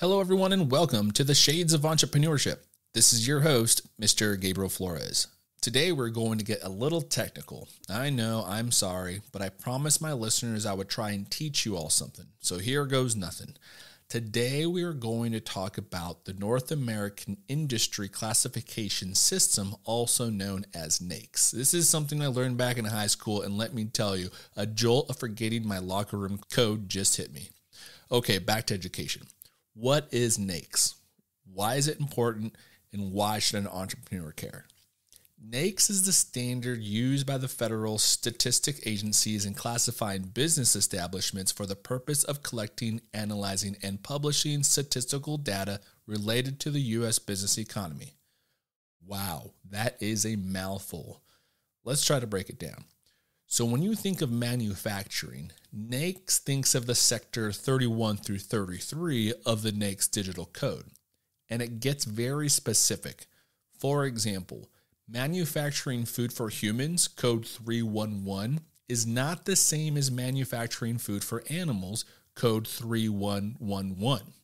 Hello, everyone, and welcome to the Shades of Entrepreneurship. This is your host, Mr. Gabriel Flores. Today, we're going to get a little technical. I know, I'm sorry, but I promised my listeners I would try and teach you all something. So here goes nothing. Today, we are going to talk about the North American Industry Classification System, also known as NAICS. This is something I learned back in high school, and let me tell you, a jolt of forgetting my locker room code just hit me. Okay, back to education. What is NAICS? Why is it important? And why should an entrepreneur care? NAICS is the standard used by the federal statistic agencies in classifying business establishments for the purpose of collecting, analyzing, and publishing statistical data related to the U.S. business economy. Wow, that is a mouthful. Let's try to break it down. So, when you think of manufacturing, NAICS thinks of the sector 31 through 33 of the NAICS digital code, and it gets very specific. For example, manufacturing food for humans, code 311, is not the same as manufacturing food for animals, code 3111.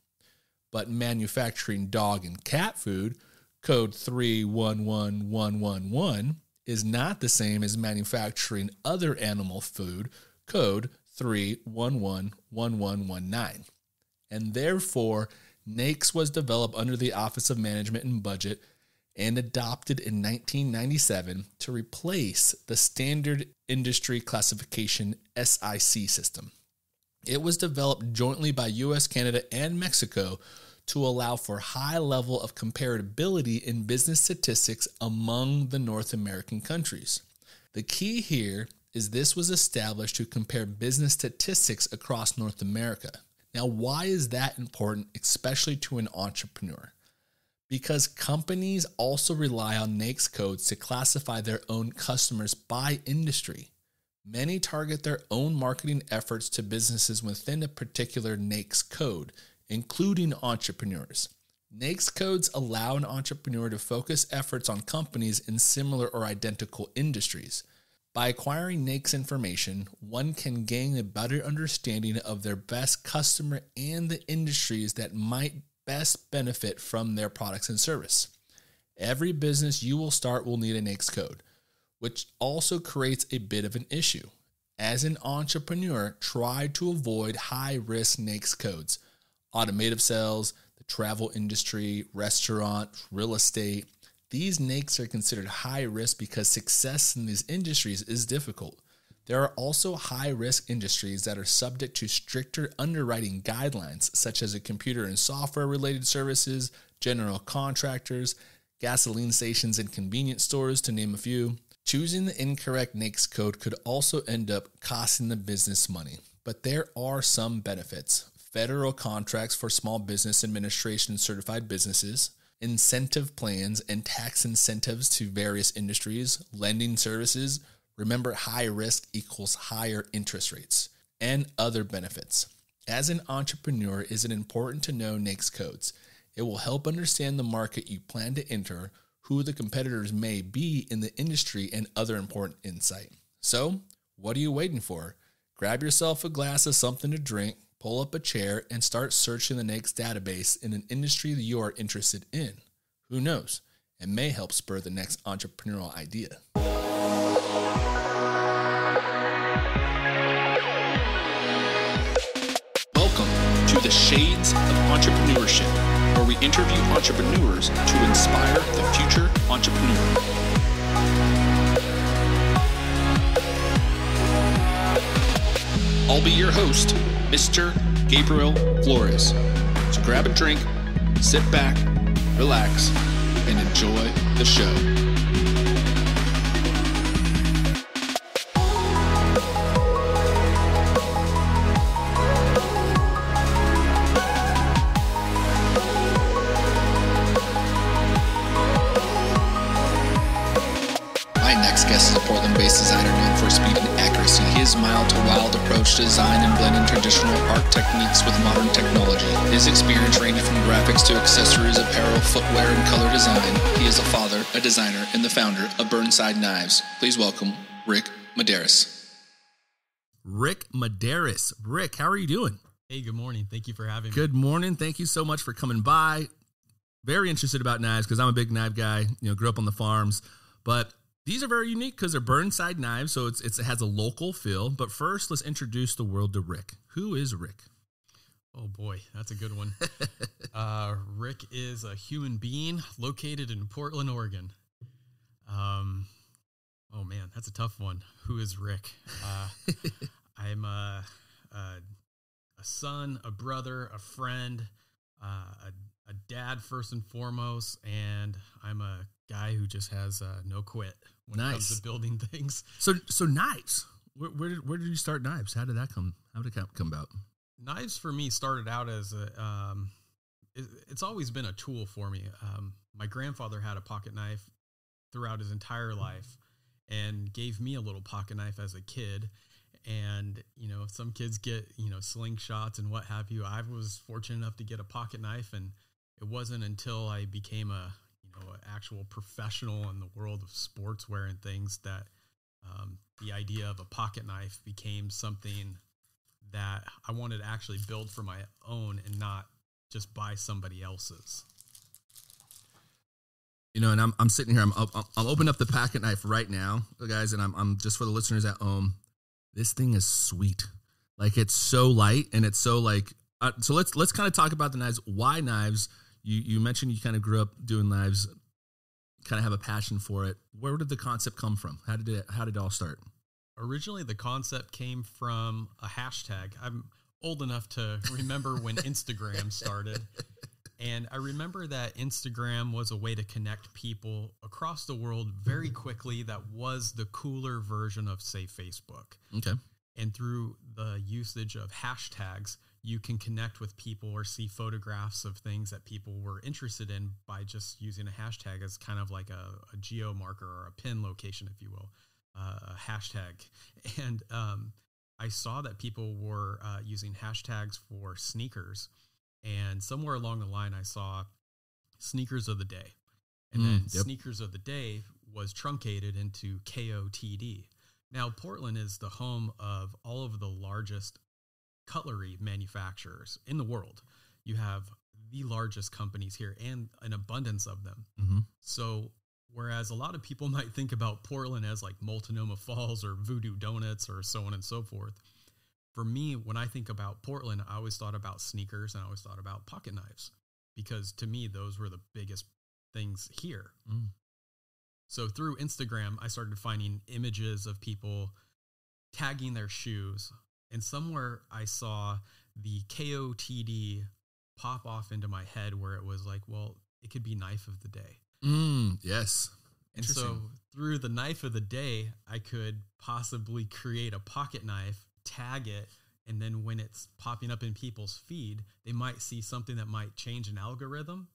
But manufacturing dog and cat food, code 311111, is not the same as manufacturing other animal food, code 3111119. And therefore, NAICS was developed under the Office of Management and Budget and adopted in 1997 to replace the Standard Industry Classification SIC system. It was developed jointly by US, Canada, and Mexico to allow for high level of comparability in business statistics among the North American countries. The key here is this was established to compare business statistics across North America. Now, why is that important, especially to an entrepreneur? Because companies also rely on NAICS codes to classify their own customers by industry. Many target their own marketing efforts to businesses within a particular NAICS code, including entrepreneurs. NAICS codes allow an entrepreneur to focus efforts on companies in similar or identical industries. By acquiring NAICS information, one can gain a better understanding of their best customer and the industries that might best benefit from their products and service. Every business you will start will need a NAICS code, which also creates a bit of an issue. As an entrepreneur, try to avoid high risk NAICS codes automotive sales, the travel industry, restaurant, real estate. These NAICS are considered high risk because success in these industries is difficult. There are also high risk industries that are subject to stricter underwriting guidelines, such as computer and software related services, general contractors, gasoline stations, and convenience stores, to name a few. Choosing the incorrect NAICS code could also end up costing the business money, but there are some benefits federal contracts for small business administration certified businesses, incentive plans and tax incentives to various industries, lending services. Remember, high risk equals higher interest rates and other benefits. As an entrepreneur, is it important to know NAICS codes? It will help understand the market you plan to enter, who the competitors may be in the industry, and other important insight. So, what are you waiting for? Grab yourself a glass of something to drink, pull up a chair, and start searching the NAICS database in an industry that you are interested in. Who knows? It may help spur the next entrepreneurial idea. Welcome to the Shades of Entrepreneurship, where we interview entrepreneurs to inspire the future entrepreneur. I'll be your host, Mr. Gabriel Flores. So grab a drink, sit back, relax, and enjoy the show. Graphics to accessories, apparel, footwear, and color design. He is a father, a designer, and the founder of Burnside Knives. Please welcome Rick Maderis. Rick Maderis. Rick, how are you doing? Hey, good morning. Thank you for having me. Good morning. Thank you so much for coming by. Very interested about knives because I'm a big knife guy. You know, grew up on the farms, but these are very unique because they're burnside knives, so it's, it's, it has a local feel. But first, let's introduce the world to Rick. Who is Rick? Oh boy, that's a good one. uh, Rick is a human being located in Portland, Oregon. Um, oh man, that's a tough one. Who is Rick? Uh, I'm a, a, a son, a brother, a friend, uh, a, a dad first and foremost, and I'm a guy who just has uh, no quit when it comes to building things. So so knives. Where, where did where did you start knives? How did that come? How did it come- come about? Knives for me started out as a um, it, it's always been a tool for me. Um, my grandfather had a pocket knife throughout his entire life and gave me a little pocket knife as a kid. And you know some kids get you know slingshots and what have you. I was fortunate enough to get a pocket knife and it wasn't until i became a you know an actual professional in the world of sportswear and things that um, the idea of a pocket knife became something that I wanted to actually build for my own and not just buy somebody else's. You know, and I'm, I'm sitting here. I'm up, I'm, I'm opening up the pocket knife right now, guys, and I'm, I'm just for the listeners at home. This thing is sweet. Like it's so light and it's so like. Uh, so let's let's kind of talk about the knives. Why knives? You you mentioned you kind of grew up doing knives, kind of have a passion for it. Where did the concept come from? How did it How did it all start? Originally, the concept came from a hashtag. I'm old enough to remember when Instagram started. And I remember that Instagram was a way to connect people across the world very mm-hmm. quickly that was the cooler version of, say, Facebook. Okay. And through the usage of hashtags, you can connect with people or see photographs of things that people were interested in by just using a hashtag as kind of like a, a geo marker or a pin location, if you will, uh, hashtag. And um, I saw that people were uh, using hashtags for sneakers. And somewhere along the line, I saw sneakers of the day. And Mm, then yep. sneakers of the day was truncated into KOTD. Now, Portland is the home of all of the largest cutlery manufacturers in the world. You have the largest companies here and an abundance of them. Mm-hmm. So, whereas a lot of people might think about Portland as like Multnomah Falls or Voodoo Donuts or so on and so forth, for me, when I think about Portland, I always thought about sneakers and I always thought about pocket knives because to me, those were the biggest things here. Mm. So through Instagram, I started finding images of people tagging their shoes. And somewhere I saw the KOTD pop off into my head where it was like, well, it could be knife of the day. Mm, yes. And so through the knife of the day, I could possibly create a pocket knife, tag it, and then when it's popping up in people's feed, they might see something that might change an algorithm.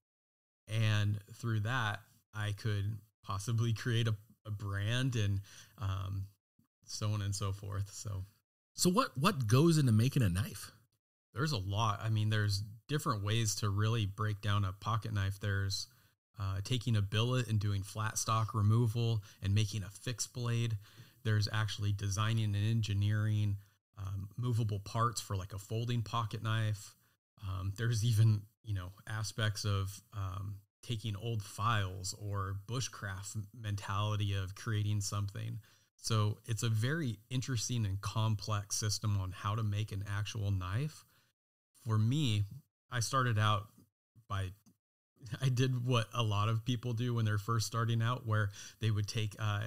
And through that, I could possibly create a, a brand and um, so on and so forth. So So what what goes into making a knife? there's a lot. I mean, there's different ways to really break down a pocket knife. There's uh, taking a billet and doing flat stock removal and making a fixed blade. There's actually designing and engineering um, movable parts for like a folding pocket knife. Um, there's even you know aspects of um, taking old files or bushcraft mentality of creating something. So it's a very interesting and complex system on how to make an actual knife. For me, I started out by I did what a lot of people do when they're first starting out, where they would take uh,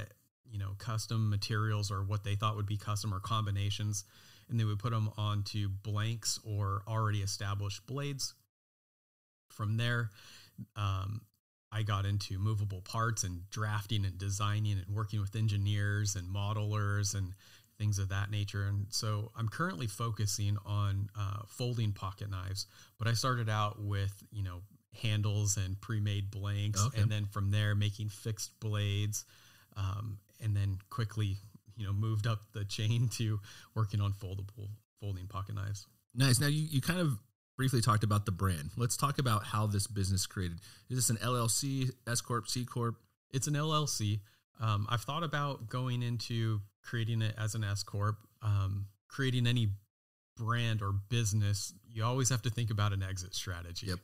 you know custom materials or what they thought would be custom or combinations, and they would put them onto blanks or already established blades. From there, um, I got into movable parts and drafting and designing and working with engineers and modelers and things of that nature. And so I'm currently focusing on uh, folding pocket knives, but I started out with, you know, handles and pre-made blanks Okay. and then from there making fixed blades um, and then quickly you know moved up the chain to working on foldable folding pocket knives Nice. Now you, you kind of briefly talked about the brand. Let's talk about how this business created. Is this an LLC, S corp, C corp? it's an llc um, i've thought about going into creating it as an s corp um, creating any brand or business, you always have to think about an exit strategy. Yep.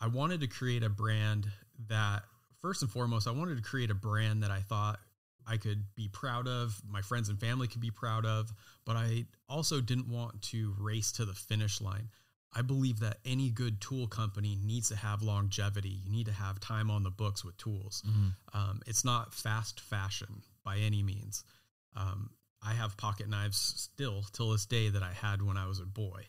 I wanted to create a brand that, first and foremost, I wanted to create a brand that I thought I could be proud of, my friends and family could be proud of, but I also didn't want to race to the finish line. I believe that any good tool company needs to have longevity. You need to have time on the books with tools. Mm-hmm. Um, it's not fast fashion by any means. Um, I have pocket knives still till this day that I had when I was a boy.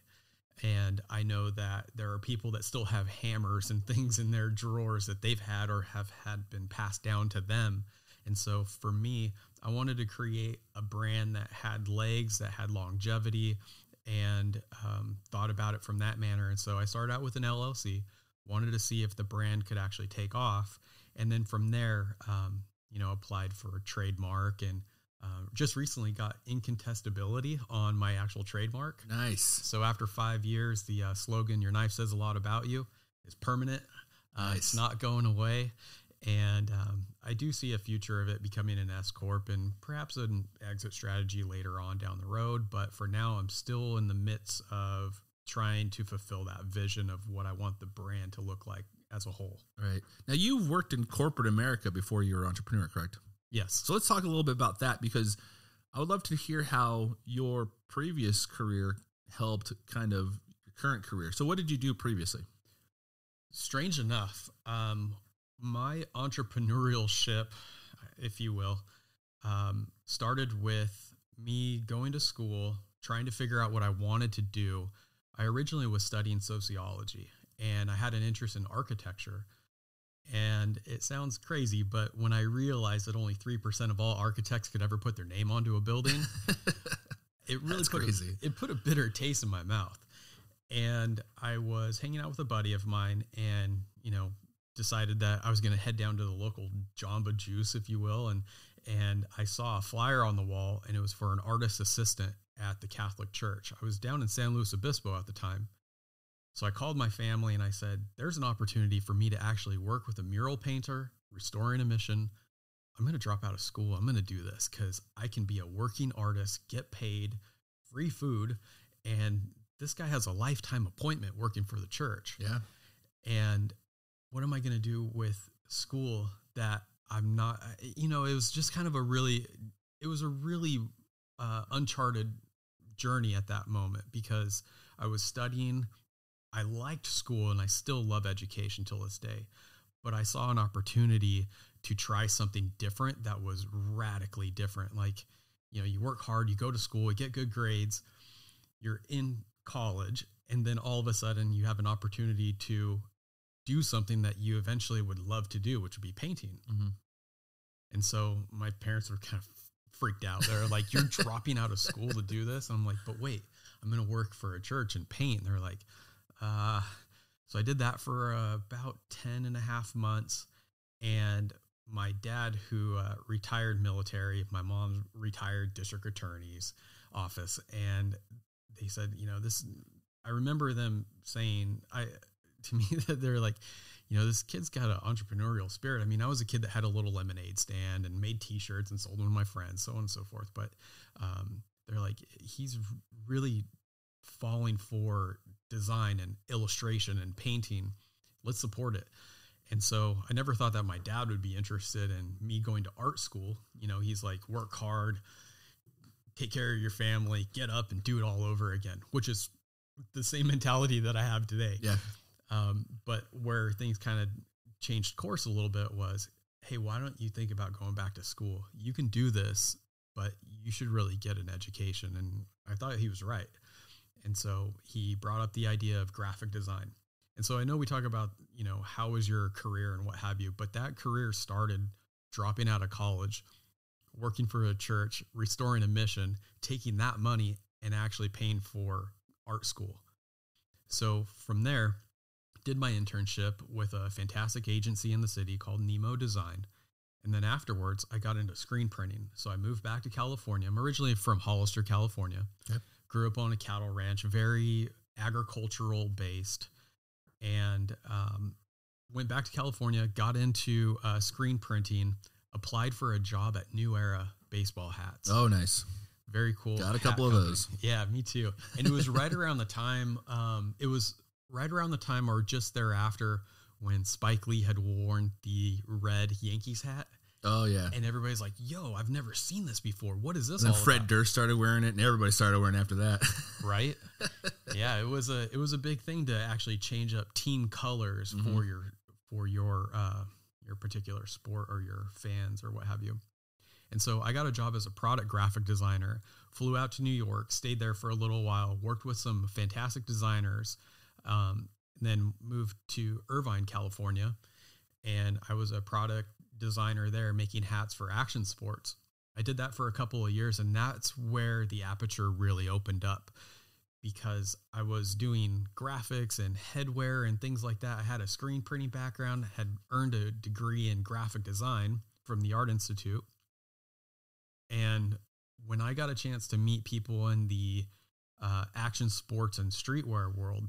And I know that there are people that still have hammers and things in their drawers that they've had or have had been passed down to them. And so for me, I wanted to create a brand that had legs, that had longevity, and um, thought about it from that manner. And so I started out with an LLC, wanted to see if the brand could actually take off. And then from there, um, you know, applied for a trademark and uh, just recently got incontestability on my actual trademark. Nice. So after five years, the uh, slogan "Your knife says a lot about you" is permanent. Uh, Nice. It's not going away, and um, I do see a future of it becoming an S corp and perhaps an exit strategy later on down the road. But for now, I'm still in the midst of trying to fulfill that vision of what I want the brand to look like as a whole. Right. Now you've worked in corporate America before you were an entrepreneur, correct? Yes. So let's talk a little bit about that because I would love to hear how your previous career helped kind of your current career. So what did you do previously? strange enough, um, my entrepreneurial ship, if you will, um, started with me going to school, trying to figure out what I wanted to do. I originally was studying sociology and I had an interest in architecture. And it sounds crazy, but when I realized that only 3% of all architects could ever put their name onto a building, it really That's put crazy. A, it put a bitter taste in my mouth. And I was hanging out with a buddy of mine and, you know, decided that I was going to head down to the local Jamba Juice, if you will, and and I saw a flyer on the wall and it was for an artist assistant at the Catholic Church. I was down in San Luis Obispo at the time. So I called my family and I said, "There's an opportunity for me to actually work with a mural painter, restoring a mission. I'm going to drop out of school. I'm going to do this cuz I can be a working artist, get paid, free food, and this guy has a lifetime appointment working for the church." Yeah. and what am I going to do with school that I'm not, you know, it was just kind of a really, it was a really uh, uncharted journey at that moment because I was studying. I liked school and I still love education till this day, but I saw an opportunity to try something different that was radically different. Like, you know, you work hard, you go to school, you get good grades, you're in college, and then all of a sudden you have an opportunity to do something that you eventually would love to do, which would be painting. Mhm. And so my parents were kind of freaked out. They're like, You're dropping out of school to do this? And I'm like, But wait, I'm going to work for a church and paint. And they're like, uh, so I did that for uh, about 10 and a half months. And my dad, who uh, retired military, my mom retired district attorney's office. And they said, You know, this, I remember them saying, I, to me, that they're like, you know, this kid's got an entrepreneurial spirit. I mean, I was a kid that had a little lemonade stand and made T-shirts and sold them to my friends, so on and so forth. But um, they're like, he's really falling for design and illustration and painting. Let's support it. And so I never thought that my dad would be interested in me going to art school. You know, he's like, work hard, take care of your family, get up and do it all over again, which is the same mentality that I have today. Yeah. Um, but where things kind of changed course a little bit was, hey, why don't you think about going back to school? You can do this, but you should really get an education. And I thought he was right. And so he brought up the idea of graphic design. And so I know we talk about, you know, how was your career and what have you, but that career started dropping out of college, working for a church, restoring a mission, taking that money and actually paying for art school. So from there, did my internship with a fantastic agency in the city called Nemo Design. And then afterwards, I got into screen printing. So I moved back to California. I'm originally from Hollister, California. Yep. Grew up on a cattle ranch, very agricultural based, and um, went back to California, got into uh, screen printing, applied for a job at New Era baseball hats Oh, nice. Very cool. Got a couple of company. those. Yeah, me too. And it was right around the time. Um, it was right around the time, or just thereafter, when Spike Lee had worn the red Yankees hat, Oh yeah. and everybody's like, "Yo, I've never seen this before. What is this?" And then Fred about?" Durst started wearing it, and everybody started wearing it after that. right? yeah, it was a it was a big thing to actually change up team colors Mm-hmm. for your for your uh, your particular sport or your fans or what have you. And so I got a job as a product graphic designer. Flew out to New York, stayed there for a little while, worked with some fantastic designers, um, then moved to Irvine, California, and I was a product designer there, making hats for action sports. I did that for a couple of years, and that's where the aperture really opened up because I was doing graphics and headwear and things like that. I had a screen printing background, had earned a degree in graphic design from the Art Institute. And when I got a chance to meet people in the uh, action sports and streetwear world,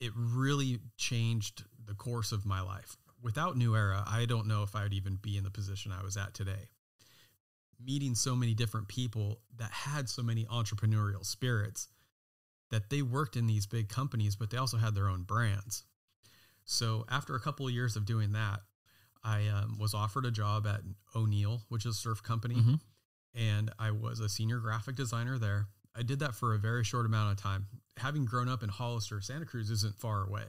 it really changed the course of my life. Without New Era, I don't know if I would even be in the position I was at today. Meeting so many different people that had so many entrepreneurial spirits that they worked in these big companies, but they also had their own brands. So after a couple of years of doing that, I um, was offered a job at O'Neill, which is a surf company, Mhm. and I was a senior graphic designer there. I did that for a very short amount of time. Having grown up in Hollister, Santa Cruz isn't far away,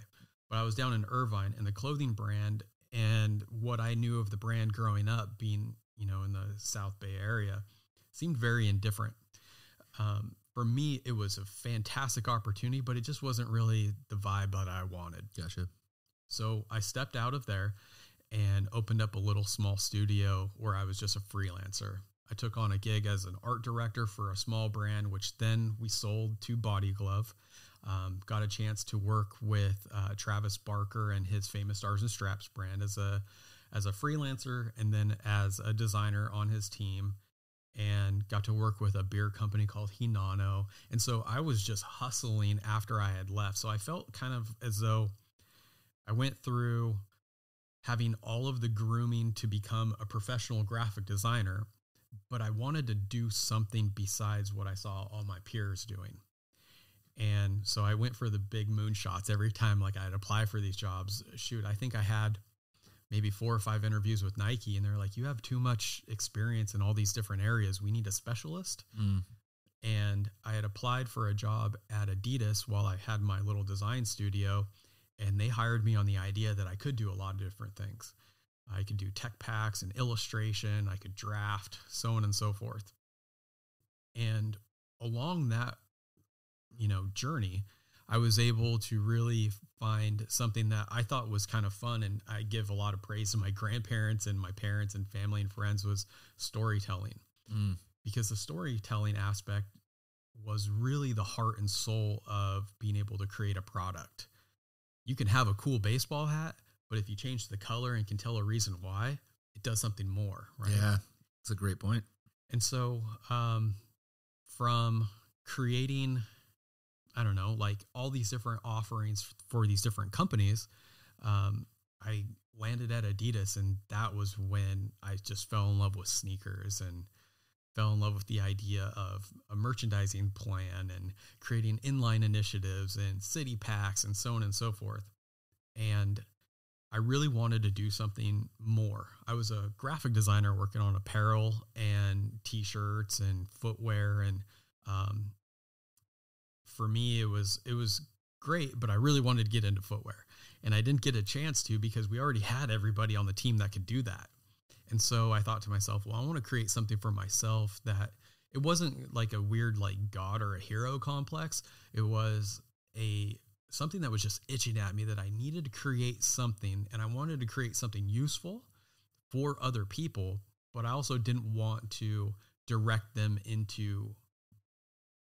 but I was down in Irvine, and the clothing brand and what I knew of the brand growing up, being you know in the South Bay area, seemed very indifferent. Um, for me, it was a fantastic opportunity, but it just wasn't really the vibe that I wanted. Gotcha. So I stepped out of there and opened up a little small studio where I was just a freelancer. I took on a gig as an art director for a small brand, which then we sold to Body Glove. Um, got a chance to work with uh, Travis Barker and his famous Stars and Straps brand as a as a freelancer and then as a designer on his team and got to work with a beer company called Hinano. And so I was just hustling after I had left. So I felt kind of as though I went through having all of the grooming to become a professional graphic designer, but I wanted to do something besides what I saw all my peers doing. And so I went for the big moonshots every time like I'd apply for these jobs. Shoot, I think I had maybe four or five interviews with Nike and they're like, you have too much experience in all these different areas. We need a specialist. Mm. And I had applied for a job at Adidas while I had my little design studio. And they hired me on the idea that I could do a lot of different things. I could do tech packs and illustration, I could draft, so on and so forth. And along that, you know, journey, I was able to really find something that I thought was kind of fun and I give a lot of praise to my grandparents and my parents and family and friends was storytelling. Mm. Because the storytelling aspect was really the heart and soul of being able to create a product. You can have a cool baseball hat, but if you change the color and can tell a reason why, it does something more, right? Yeah, that's a great point. And so, um, from creating, I don't know, like all these different offerings for these different companies, um, I landed at Adidas, and that was when I just fell in love with sneakers and fell in love with the idea of a merchandising plan and creating inline initiatives and city packs and so on and so forth. And I really wanted to do something more. I was a graphic designer working on apparel and t-shirts and footwear and um, for me it was it was great, but I really wanted to get into footwear. And I didn't get a chance to because we already had everybody on the team that could do that. And so I thought to myself, well, I want to create something for myself that it wasn't like a weird like god or a hero complex. It was a something that was just itching at me that I needed to create something and I wanted to create something useful for other people, but I also didn't want to direct them into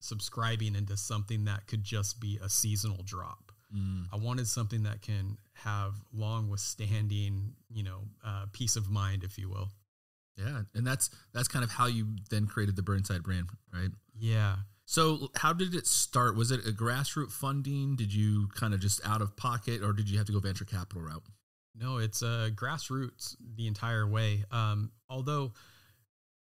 subscribing into something that could just be a seasonal drop. Mm. I wanted something that can have long withstanding, you know, uh, peace of mind, if you will. Yeah, and that's that's kind of how you then created the Burnside brand, right? Yeah. So, how did it start? Was it a grassroots funding? Did you kind of just out of pocket, or did you have to go venture capital route? No, it's uh, grassroots the entire way. Um, although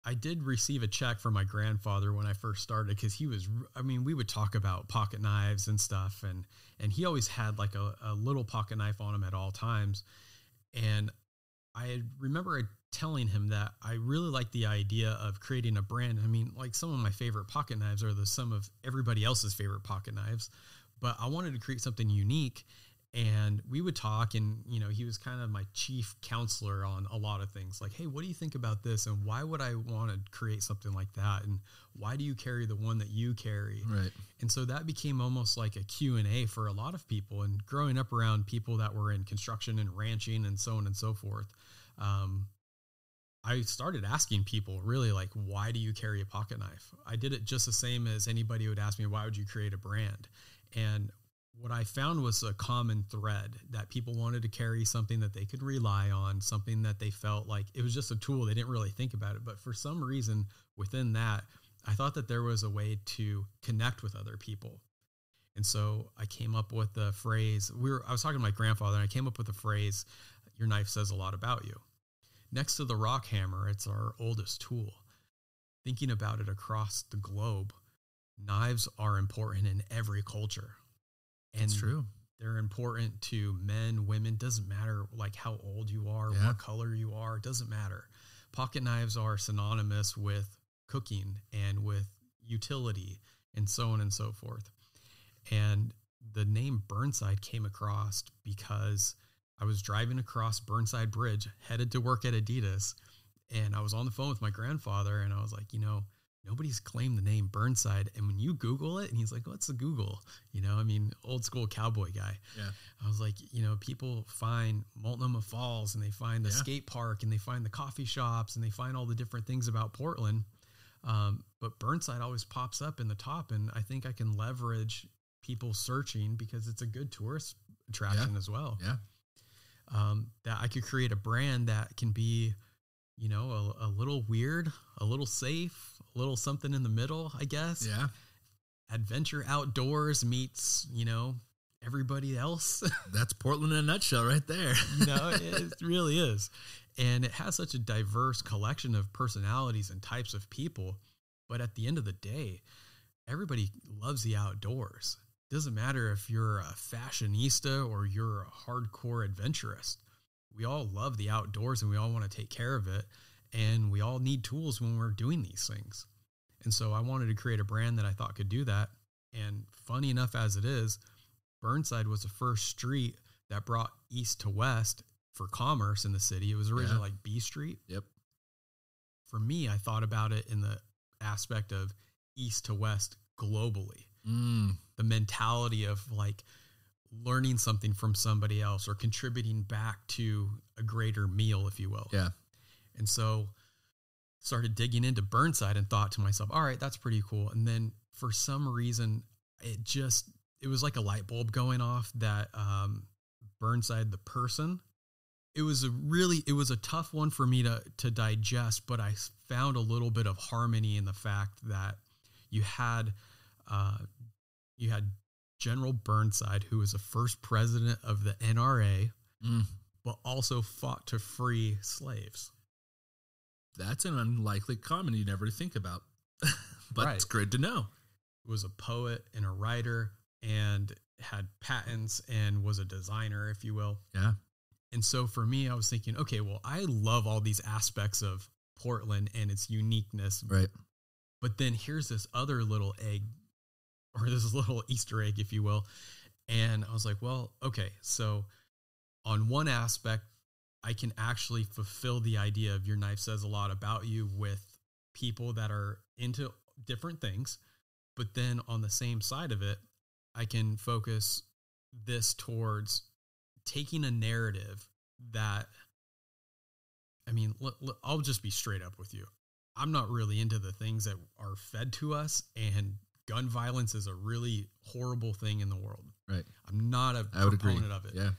I did receive a check from my grandfather when I first started because he was, I mean, we would talk about pocket knives and stuff, and and he always had like a, a little pocket knife on him at all times. And I remember telling him that I really like the idea of creating a brand. I mean, like some of my favorite pocket knives are the some of everybody else's favorite pocket knives, but I wanted to create something unique and we would talk and you know he was kind of my chief counselor on a lot of things like hey what do you think about this and why would i want to create something like that and why do you carry the one that you carry? Right. And so that became almost like a q&a for a lot of people and growing up around people that were in construction and ranching and so on and so forth um, i started asking people really like why do you carry a pocket knife? I did it just the same as anybody would ask me why would you create a brand? And what I found was a common thread that people wanted to carry something that they could rely on, something that they felt like it was just a tool. They didn't really think about it. But for some reason within that, I thought that there was a way to connect with other people. And so I came up with the phrase, we were I was talking to my grandfather and I came up with the phrase, your knife says a lot about you. Next to the rock hammer, it's our oldest tool. Thinking about it across the globe, knives are important in every culture and That's true. They're important to men, women. Doesn't matter like how old you are, yeah. what color you are. Doesn't matter. Pocket knives are synonymous with cooking and with utility and so on and so forth. And the name Burnside came across because I was driving across Burnside Bridge, headed to work at Adidas, and I was on the phone with my grandfather, and I was like, you know, nobody's claimed the name Burnside. And when you Google it, and he's like, what's the Google? You know, I mean, old school cowboy guy. Yeah. I was like, you know, people find Multnomah Falls and they find the yeah. skate park and they find the coffee shops and they find all the different things about Portland. Um, but Burnside always pops up in the top. And I think I can leverage people searching because it's a good tourist attraction yeah. as well. Yeah. Um, that I could create a brand that can be, you know, a, a little weird, a little safe, a little something in the middle, I guess. Yeah. Adventure outdoors meets, you know, everybody else. That's Portland in a nutshell right there. you know, it really is. And it has such a diverse collection of personalities and types of people. But at the end of the day, everybody loves the outdoors. Doesn't matter if you're a fashionista or you're a hardcore adventurist. We all love the outdoors and we all want to take care of it. And we all need tools when we're doing these things. And so I wanted to create a brand that I thought could do that. And funny enough as it is, Burnside was the first street that brought east to west for commerce in the city. It was originally yeah. like B Street. Yep. For me, I thought about it in the aspect of east to west globally. Mm. The mentality of like learning something from somebody else or contributing back to a greater meal, if you will. Yeah. And so started digging into Burnside and thought to myself, all right, that's pretty cool. And then for some reason, it just, it was like a light bulb going off that um, Burnside, the person, it was a really, it was a tough one for me to, to digest, but I found a little bit of harmony in the fact that you had, uh, you had General Burnside, who was the first president of the NRA, mm. but also fought to free slaves that's an unlikely comment you never think about. but right. it's good to know. Was a poet and a writer and had patents and was a designer, if you will. Yeah. And so for me, I was thinking, okay, well, I love all these aspects of Portland and its uniqueness. Right. But then here's this other little egg or this little Easter egg, if you will. And I was like, well, okay, so on one aspect, I can actually fulfill the idea of your knife says a lot about you with people that are into different things. But then on the same side of it, I can focus this towards taking a narrative that, I mean, I'll just be straight up with you. I'm not really into the things that are fed to us, and gun violence is a really horrible thing in the world. Right. I'm not a I would proponent agree. of it. Yeah.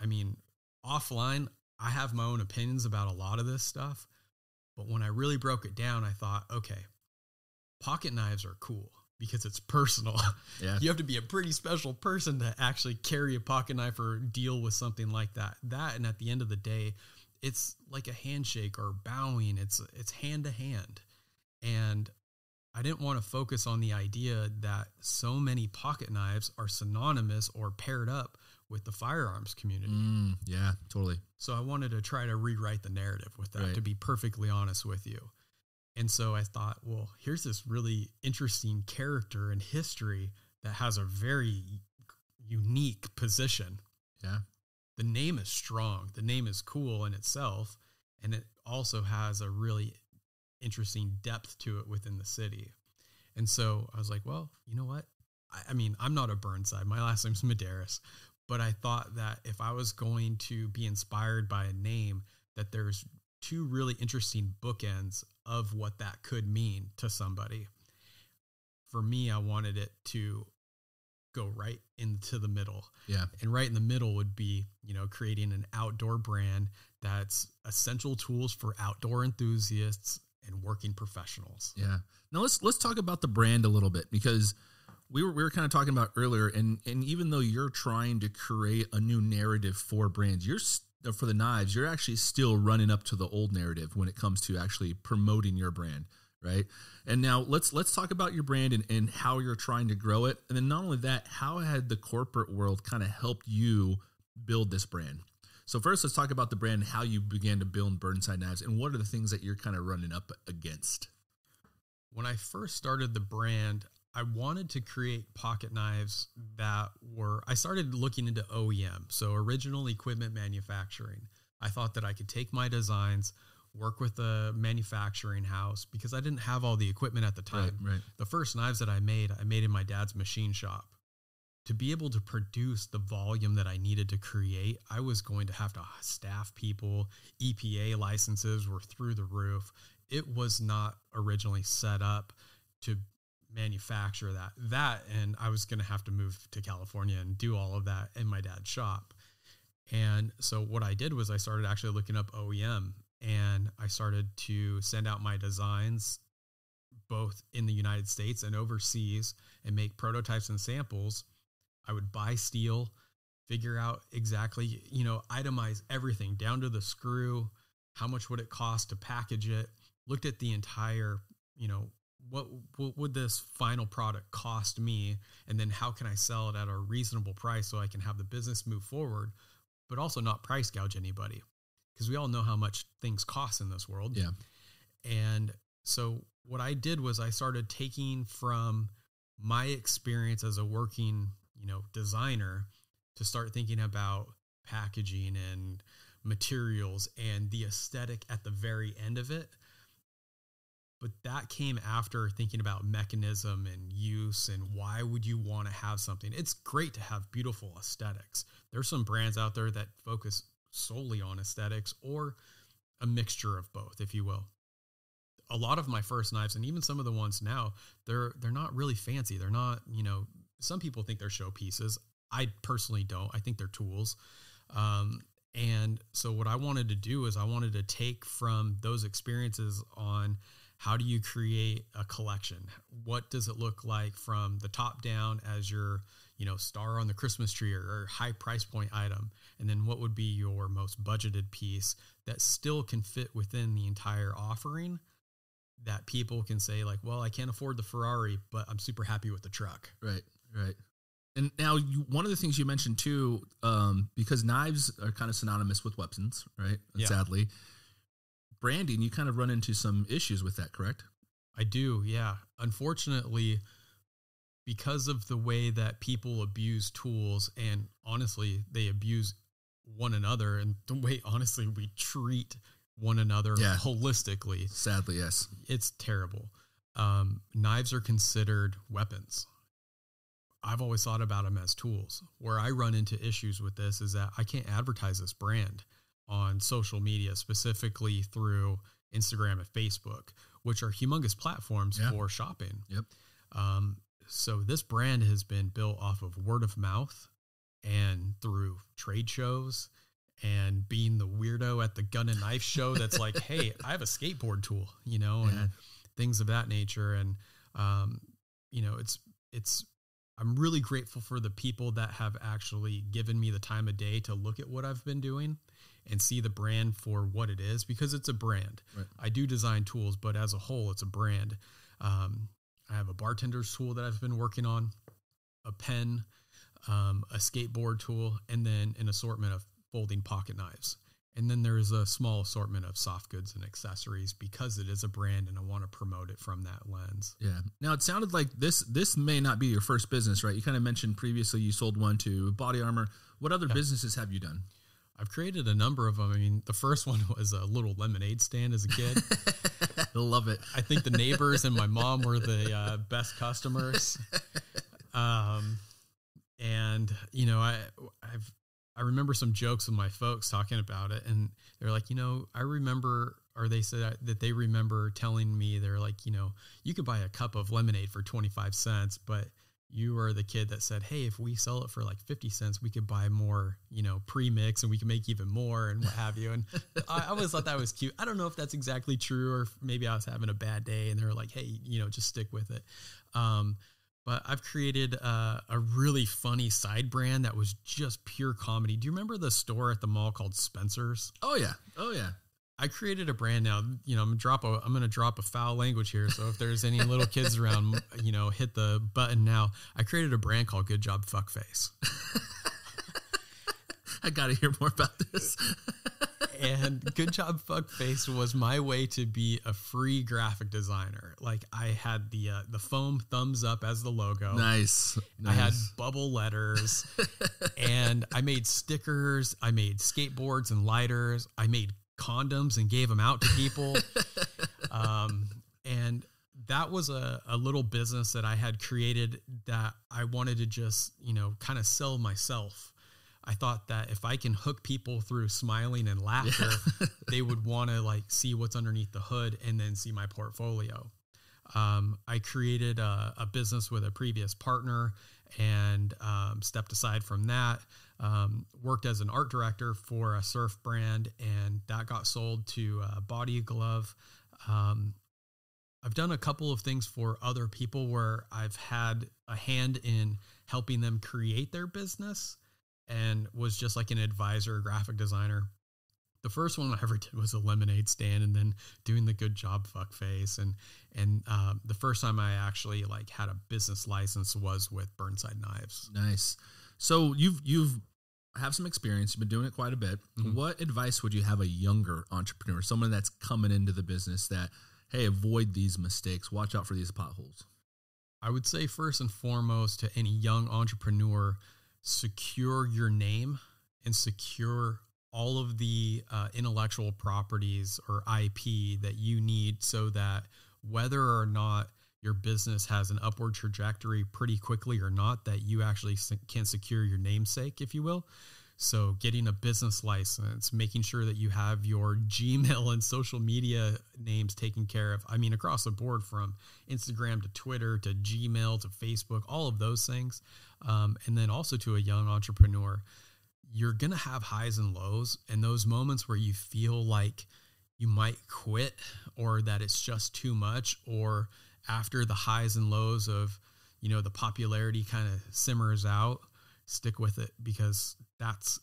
I mean, offline, I have my own opinions about a lot of this stuff. But when I really broke it down, I thought, okay, pocket knives are cool because it's personal. Yeah. you have to be a pretty special person to actually carry a pocket knife or deal with something like that. That and at the end of the day, it's like a handshake or bowing. It's it's hand to hand. And I didn't want to focus on the idea that so many pocket knives are synonymous or paired up with the firearms community. Mm, yeah, totally. So I wanted to try to rewrite the narrative with that, Right. to be perfectly honest with you. And so I thought, well, here's this really interesting character in history that has a very unique position. Yeah. The name is strong, the name is cool in itself, and it also has a really interesting depth to it within the city. And so I was like, well, you know what? I, I mean, I'm not a Burnside. My last name's Medeiros, but I thought that if I was going to be inspired by a name, that there's two really interesting bookends of what that could mean to somebody. For me, I wanted it to go right into the middle. Yeah. And right in the middle would be, you know, creating an outdoor brand that's essential tools for outdoor enthusiasts and working professionals. Yeah. Now let's let's talk about the brand a little bit because we were we were kind of talking about earlier, and and even though you're trying to create a new narrative for brands, you're s- uh, for the knives, you're actually still running up to the old narrative when it comes to actually promoting your brand, right? And now let's let's talk about your brand and, and how you're trying to grow it, and then not only that, how had the corporate world kind of helped you build this brand? So first, let's talk about the brand, how you began to build Burnside Knives, and what are the things that you're kind of running up against? When I first started the brand, I wanted to create pocket knives that were, I started looking into OEM, so original equipment manufacturing. I thought that I could take my designs, work with a manufacturing house because I didn't have all the equipment at the time. right. The first knives that I made, I made in my dad's machine shop. To be able to produce the volume that I needed to create, I was going to have to staff people. EPA licenses were through the roof. It was not originally set up to manufacture that. That, and I was going to have to move to California and do all of that in my dad's shop. And so what I did was I started actually looking up OEM and I started to send out my designs both in the United States and overseas and make prototypes and samples. I would buy steel, figure out exactly, you know, itemize everything down to the screw, how much would it cost to package it, looked at the entire, you know, what, what would this final product cost me and then how can I sell it at a reasonable price so I can have the business move forward but also not price gouge anybody because we all know how much things cost in this world. Yeah. And so what I did was I started taking from my experience as a working, you know, designer to start thinking about packaging and materials and the aesthetic at the very end of it. But that came after thinking about mechanism and use and why would you want to have something? It's great to have beautiful aesthetics. There's some brands out there that focus solely on aesthetics or a mixture of both, if you will. A lot of my first knives and even some of the ones now, they're they're not really fancy. They're not, you know, some people think they're showpieces. I personally don't. I think they're tools. Um, and so what I wanted to do is I wanted to take from those experiences on how do you create a collection? What does it look like from the top down as your, you know, star on the Christmas tree or, or high price point item? And then what would be your most budgeted piece that still can fit within the entire offering that people can say like, well, I can't afford the Ferrari, but I'm super happy with the truck. Right, right. And now, you, one of the things you mentioned too, um, because knives are kind of synonymous with weapons, right? Yeah. Sadly, branding, you kind of run into some issues with that, correct? I do, yeah. Unfortunately, because of the way that people abuse tools and honestly, they abuse one another and the way honestly we treat one another Yeah. holistically, Sadly, yes. it's terrible. Um, knives are considered weapons. I've always thought about them as tools. Where I run into issues with this is that I can't advertise this brand on social media, specifically through Instagram and Facebook, which are humongous platforms Yeah. for shopping. Yep. Um, so this brand has been built off of word of mouth and through trade shows and being the weirdo at the gun and knife show that's like, hey, I have a skateboard tool, you know, and Yeah. things of that nature. And um, you know, it's it's I'm really grateful for the people that have actually given me the time of day to look at what I've been doing and see the brand for what it is because it's a brand. Right. I do design tools, but as a whole, it's a brand. Um, I have a bartender's tool that I've been working on, a pen, um, a skateboard tool, and then an assortment of folding pocket knives. And then there's a small assortment of soft goods and accessories because it is a brand and I want to promote it from that lens. Yeah. Now it sounded like this this may not be your first business, right? You kind of mentioned previously you sold one to Body Armor. What other businesses have you done? I've created a number of them. I mean, the first one was a little lemonade stand as a kid. I love it. I think the neighbors and my mom were the uh, best customers. Um, and you know, I I've I remember some jokes with my folks talking about it, and they're like, you know, I remember, or they said that they remember telling me they're like, you know, you could buy a cup of lemonade for twenty five cents, but you are the kid that said, "Hey, if we sell it for like fifty cents, we could buy more, you know, pre-mix, and we can make even more, and what have you." And I, always thought that was cute. I don't know if that's exactly true, or maybe I was having a bad day, and they were like, "Hey, you know, just stick with it." Um, but I've created uh, a really funny side brand that was just pure comedy. Do you remember the store at the mall called Spencer's? Oh yeah. Oh yeah. I created a brand now. You know, I'm drop a I'm gonna drop a foul language here. So if there's any little kids around, you know, hit the button now. I created a brand called Good Job Fuckface. I got to hear more about this. and Good Job Fuckface was my way to be a free graphic designer. Like I had the uh, the foam thumbs up as the logo. nice. I had bubble letters and I made stickers. I made skateboards and lighters. I made condoms and gave them out to people. um, and that was a, a little business that I had created that I wanted to just, you know, kind of sell myself. I thought that if I can hook people through smiling and laughter, they would want to like see what's underneath the hood and then see my portfolio. Um, I created a, a business with a previous partner and um, stepped aside from that. Um, worked as an art director for a surf brand, and that got sold to uh, Body Glove. Um, I've done a couple of things for other people where I've had a hand in helping them create their business and was just like an advisor, graphic designer. The first one I ever did was a lemonade stand, and then doing the good job fuck face, and and um, the first time I actually like had a business license was with Burnside Knives. Nice. So you've you've have some experience. You've been doing it quite a bit. Mhm. What advice would you have a younger entrepreneur, someone that's coming into the business that, hey, avoid these mistakes, watch out for these potholes? I would say first and foremost to any young entrepreneur, secure your name and secure all of the uh, intellectual properties or IP that you need so that whether or not your business has an upward trajectory pretty quickly or not, that you actually can secure your namesake, if you will. So, getting a business license, making sure that you have your Gmail and social media names taken care of. I mean, across the board from Instagram to Twitter to Gmail to Facebook, all of those things. Um, and then also to a young entrepreneur, you're going to have highs and lows. And those moments where you feel like you might quit or that it's just too much, or after the highs and lows of, you know, the popularity kind of simmers out, stick with it because that's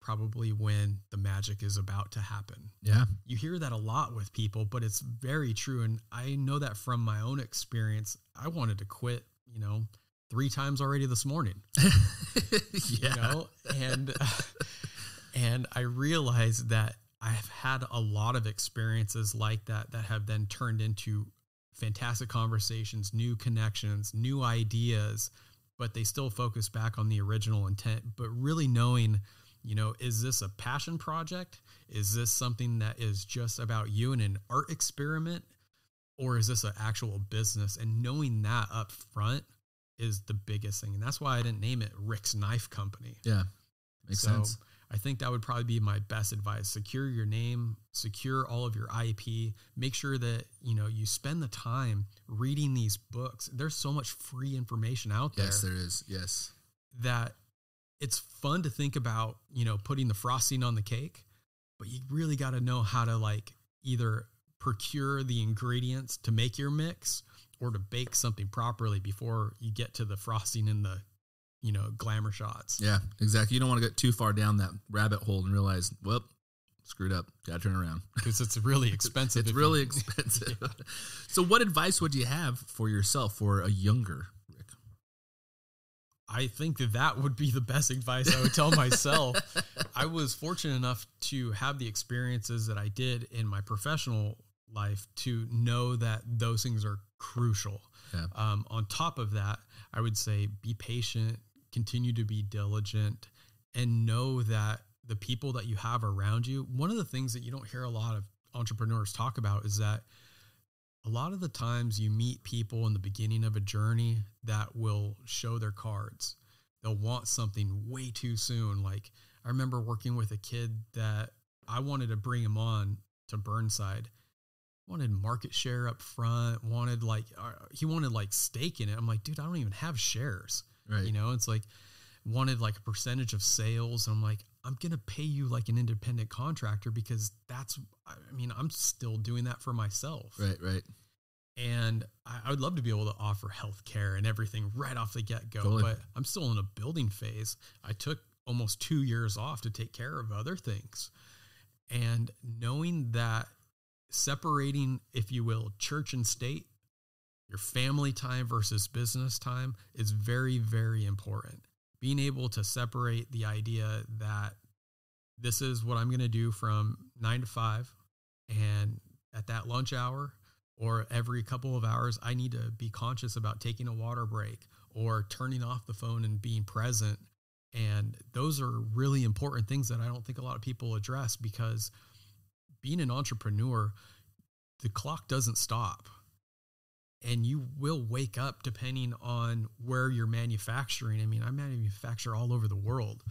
probably when the magic is about to happen. Yeah. You hear that a lot with people, but it's very true. And I know that from my own experience. I wanted to quit, you know, three times already this morning. yeah. You know, and and I realized that I've had a lot of experiences like that that have then turned into fantastic conversations, new connections, new ideas, but they still focus back on the original intent. But really knowing, you know, is this a passion project? Is this something that is just about you and an art experiment? Or is this an actual business? And knowing that up front is the biggest thing. And that's why I didn't name it Rick's Knife Company. Yeah. Makes So, sense. I think that would probably be my best advice. Secure your name, secure all of your IP, make sure that, you know, you spend the time reading these books. There's so much free information out there Yes, there is. Yes. that it's fun to think about, you know, putting the frosting on the cake, but you really got to know how to like either procure the ingredients to make your mix or to bake something properly before you get to the frosting and the, you know, glamour shots. Yeah, exactly. You don't want to get too far down that rabbit hole and realize, well, screwed up. Got to turn around. because it's really expensive. It's really you- expensive. so, what advice would you have for yourself for a younger Rick? I think that that would be the best advice I would tell myself. I was fortunate enough to have the experiences that I did in my professional life to know that those things are crucial. Yeah. Um, on top of that, I would say be patient, continue to be diligent, and know that the people that you have around you, one of the things that you don't hear a lot of entrepreneurs talk about is that a lot of the times you meet people in the beginning of a journey that will show their cards. They'll want something way too soon. Like I remember working with a kid that I wanted to bring him on to Burnside. Wanted market share up front, wanted like uh, he wanted like stake in it. I'm like, dude, I don't even have shares. Right. You know, it's like wanted like a percentage of sales. And I'm like, I'm gonna pay you like an independent contractor because that's I mean, I'm still doing that for myself. Right. Right. And I, I would love to be able to offer health care and everything right off the get go. Totally. But I'm still in a building phase. I took almost two years off to take care of other things. And knowing that separating, if you will, church and state, your family time versus business time is very, very important. Being able to separate the idea that this is what I'm going to do from nine to five, and at that lunch hour or every couple of hours, I need to be conscious about taking a water break or turning off the phone and being present. And those are really important things that I don't think a lot of people address because being an entrepreneur, the clock doesn't stop. And you will wake up depending on where you're manufacturing. I mean, I manufacture all over the world.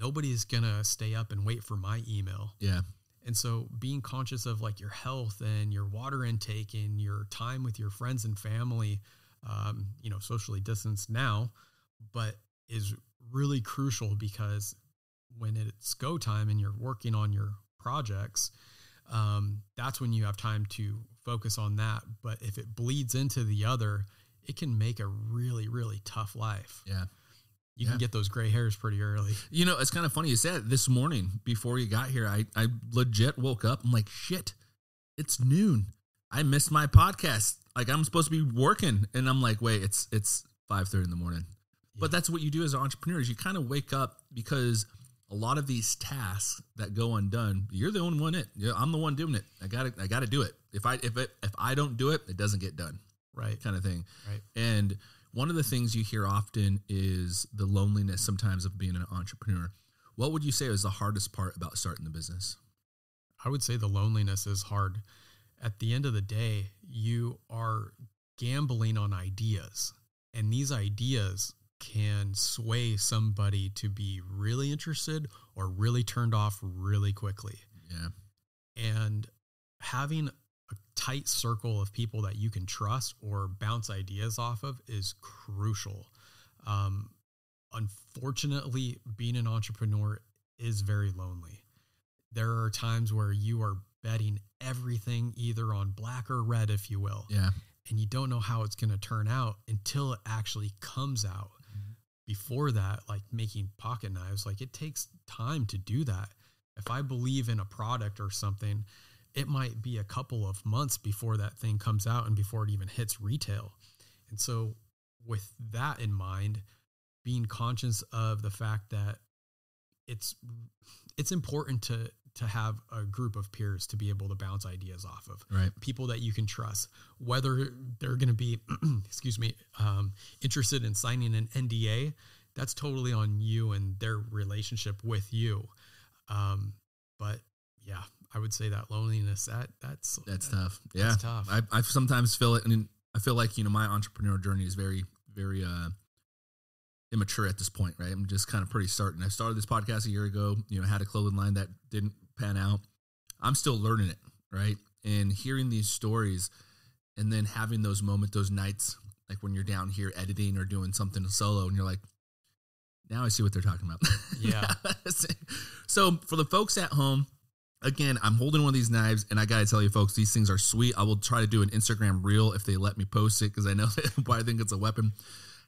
Nobody is going to stay up and wait for my email. Yeah. And so being conscious of like your health and your water intake and your time with your friends and family, um, you know, socially distanced now, but is really crucial because when it's go time and you're working on your projects, um, that's when you have time to focus on that. But if it bleeds into the other, it can make a really, really tough life. Yeah. You Yeah. can get those gray hairs pretty early. You know, it's kind of funny you said this morning before you got here. I, I legit woke up. I'm like, shit, it's noon. I missed my podcast. Like I'm supposed to be working, and I'm like, wait, it's it's five thirty in the morning. But that's what you do as an entrepreneur is you kind of wake up because a lot of these tasks that go undone, you're the only one it. Yeah, I'm the one doing it. I got to I got to do it. If I if it if I don't do it, it doesn't get done. Right. Kind of thing. Right. And one of the things you hear often is the loneliness sometimes of being an entrepreneur. What would you say is the hardest part about starting the business? I would say the loneliness is hard. At the end of the day, you are gambling on ideas, and these ideas can sway somebody to be really interested or really turned off really quickly. Yeah. And having a tight circle of people that you can trust or bounce ideas off of is crucial. Um, unfortunately, being an entrepreneur is very lonely. There are times where you are betting everything either on black or red, if you will, Yeah. and you don't know how it's going to turn out until it actually comes out. Before that, like making pocket knives, like it takes time to do that. If I believe in a product or something, it might be a couple of months before that thing comes out and before it even hits retail. And so, with that in mind, being conscious of the fact that it's it's important to to have a group of peers to be able to bounce ideas off of Right. people that you can trust whether they're going to be excuse me um, interested in signing an nda that's totally on you and their relationship with you um, but yeah i would say that loneliness that that's That's tough. Yeah. That's tough. I, I sometimes feel it. And I feel like, you know, my entrepreneurial journey is very, very, uh, immature at this point, right? I'm just kind of pretty starting. I started this podcast a year ago, you know, had a clothing line that didn't pan out. I'm still learning it, right? And hearing these stories and then having those moments, those nights, like when you're down here editing or doing something solo and you're like, now I see what they're talking about. Yeah. so for the folks at home, again, I'm holding one of these knives, and I gotta tell you, folks, these things are sweet. I will try to do an Instagram reel if they let me post it because I know why I think it's a weapon.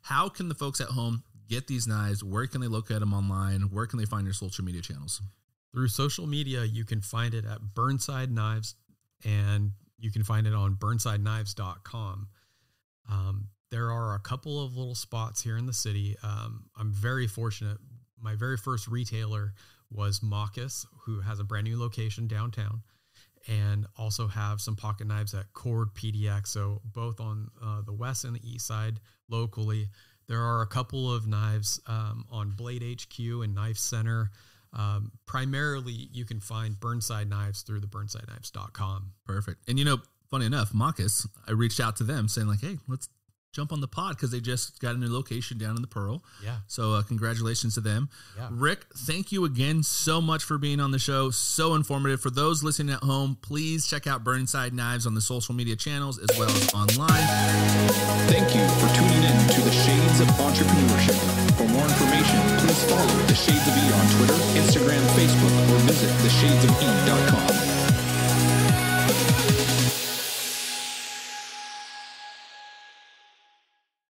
How can the folks at home get these knives? Where can they locate them online? Where can they find your social media channels? Through social media, you can find it at Burnside Knives and you can find it on burnsideknives.com. Um, there are a couple of little spots here in the city. Um, I'm very fortunate. My very first retailer was Machus, who has a brand new location downtown, and also have some pocket knives at Cord PDX. So both on uh, the west and the east side locally. There are a couple of knives um, on Blade HQ and Knife Center. Um, primarily, you can find Burnside knives through the burnsideknives.com. Perfect. And you know, funny enough, Machus, I reached out to them saying like, "Hey, let's jump on the pod because they just got a new location down in the Pearl. Yeah. So uh, congratulations to them. Yeah. Rick, thank you again so much for being on the show. So informative. For those listening at home, please check out Burnside Knives on the social media channels as well as online. Thank you for tuning in to the Shades of Entrepreneurship. For more information, please follow the Shades of E on Twitter, Instagram, Facebook, or visit theshadesofE.com.